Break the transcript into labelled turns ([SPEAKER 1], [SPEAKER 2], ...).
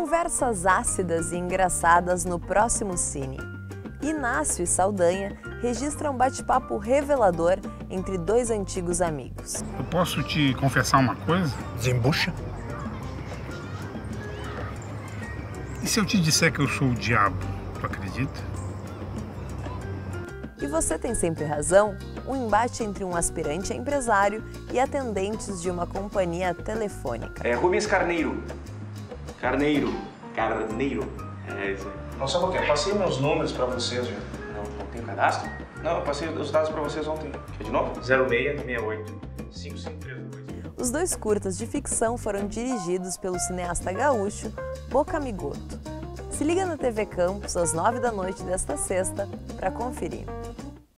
[SPEAKER 1] Conversas ácidas e engraçadas no próximo Cine. Inácio e Saldanha registram um bate-papo revelador entre dois antigos amigos.
[SPEAKER 2] Eu posso te confessar uma coisa?
[SPEAKER 3] Desembucha?
[SPEAKER 2] E se eu te disser que eu sou o diabo, tu acredita?
[SPEAKER 1] E você tem sempre razão? Um embate entre um aspirante a empresário e atendentes de uma companhia telefônica.
[SPEAKER 4] É Rubens Carneiro. Carneiro. Carneiro. É isso aí.
[SPEAKER 3] Não sabe o que? Passei meus números pra vocês já.
[SPEAKER 4] Não, não tem cadastro? Não, eu passei os dados pra vocês ontem. Quer de novo? 0668 5532.
[SPEAKER 1] Os dois curtas de ficção foram dirigidos pelo cineasta gaúcho Boca Migoto. Se liga na TV Campos às nove da noite desta sexta para conferir.